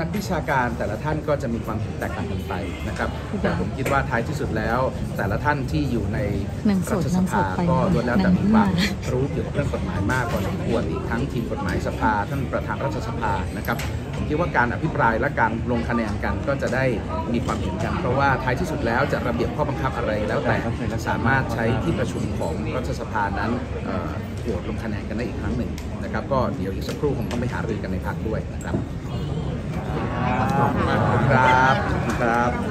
นักวิชาการแต่ละท่านก็จะมีความเห็นแตกต่างกันไปนะครับ แต่ผมคิดว่าท้ายที่สุดแล้ว แต่ละท่านที่อยู่ในหนังสรัดฐหสนังสภาดไปก็ล้วนแล้วแต่หนังมีความมารู้เกี่ยวกับเรื่องกฎหมายมากพอสมควรอีกทั้งทีมกฎหมายสภาท่านประธานรัฐสภานะครับผมคิดว่าการอภิปรายและการลงคะแนนกันก็จะได้มีความเห็นกัน เพราะว่าท้ายที่สุดแล้วจะระเบียบข้อบังคับอะไรแล้วแต่สามารถใช้ที่ประชุมของรัฐสภานั้นเอ่อโหวตลงคะแนนกันได้อีกครั้งหนึ่งนะครับ ก็เดี๋ยวอีกสักครู่คงต้องไปหารือกันในพักด้วยนะครับขอบ ครับครับ